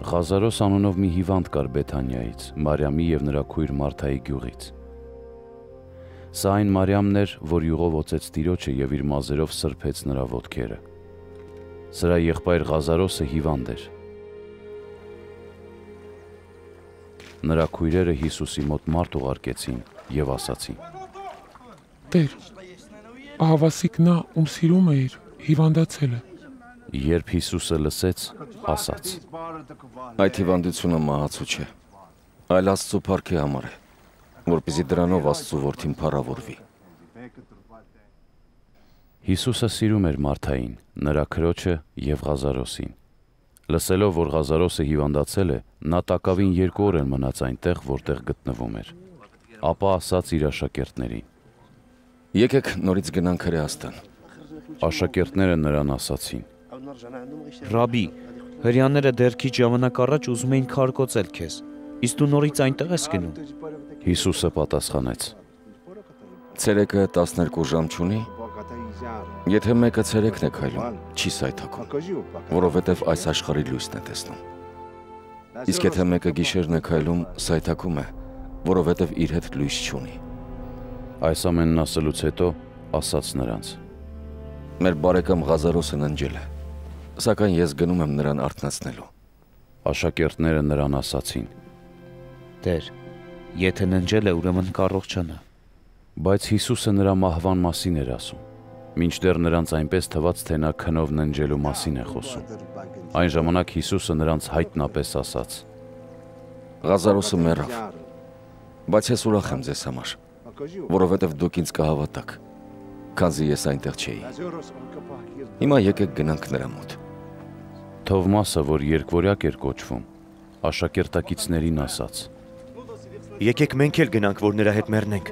Ղազարոս անունով մի հիվանդ կար Բեթանիայից, Մարիամի եւ նրա քույր Մարթայի գյուղից։ Սա այն Մարիամն էր, որ յուղով օծեց Տիրոջը եւ իր մազերով սրբեց նրա ոտքերը։ Սրա եղբայր Ղազարոսը հիվանդ էր։ Նրա քույրերը Հիսուսի մոտ մարդ ուղարկեցին եւ ասացին. Տեր, ահավասիկ նա, ում սիրում էիր, հիվանդացել է։ Երբ Հիսուսը լսեց, ասաց. Այդ հիվանդությունը մահացու չէ, այլ Աստծո փառքի համար է, որպեսզի դրանով Աստծո որդին փառավորվի։ Հիսուսը սիրում էր Մարթային, նրա քրոջը եւ Ղազարոսին։ Լսելով, որ Ղազարոսը հիվանդացել է, նա տակավին երկու օր էլ մնաց այնտեղ, որտեղ գտնվում էր։ Ապա ասաց իր աշակերտներին. Եկեք նորից գնանք Հրեաստան։ Աշակերտները նրան ասացին. Ռաբի, հрьяները դեռ քիչ ժամանակ առաջ ուզում էին քարկոծել քեզ։ Իսկ դու նորից այնտեղ ես գնում։ Հիսուսը պատասխանեց. Ցերեկը 12 ժամ չունի։ Եթե մեկը ցերեկն է քայլում, չի սայթաքում, որովհետև այս աշխարհի լույսն է տեսնում։ Իսկ եթե մեկը գիշերն է քայլում, սայթաքում է, որովհետև իր հետ լույս չունի։ Այս ամենն ասելուց հետո ասաց նրանց. Մեր բարեկամ Ղազարոսն ընջել է սակայն ես գնում եմ նրան արթնացնելու։ Աշակերտները նրան ասացին. Տեր, եթե ննջել է, ուրեմն կառողջանա։ Բայց Հիսուսը նրա մահվան մասին էր ասում։ Մինչդեռ նրանց այնպես թվաց, թե նա քնով ննջելու մասին է խոսում։ Այն ժամանակ Հիսուսը նրանց հայտնապես ասաց. Ղազարոսը մեռավ, բայց ես ուրախ եմ ձեզ համար, որովհետև դուք ինձ կհավատաք, քանզի ես այնտեղ չէի։ Հիմա եկեք գնանք նրա մոտ։ Թովմասը, որ երկվորյակ էր կոչվում, աշակերտակիցներին ասաց. Եկեք մենք էլ գնանք, որ նրա հետ մեռնենք։